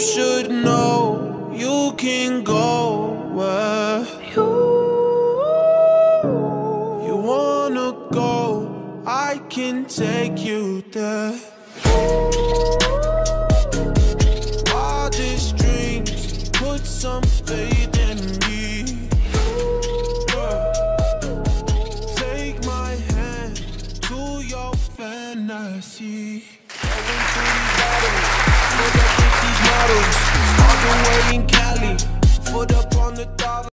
You should know you can go where you, you wanna go. I can take you there. Wildest dreams, put some faith in me. Take my hand to your fantasy.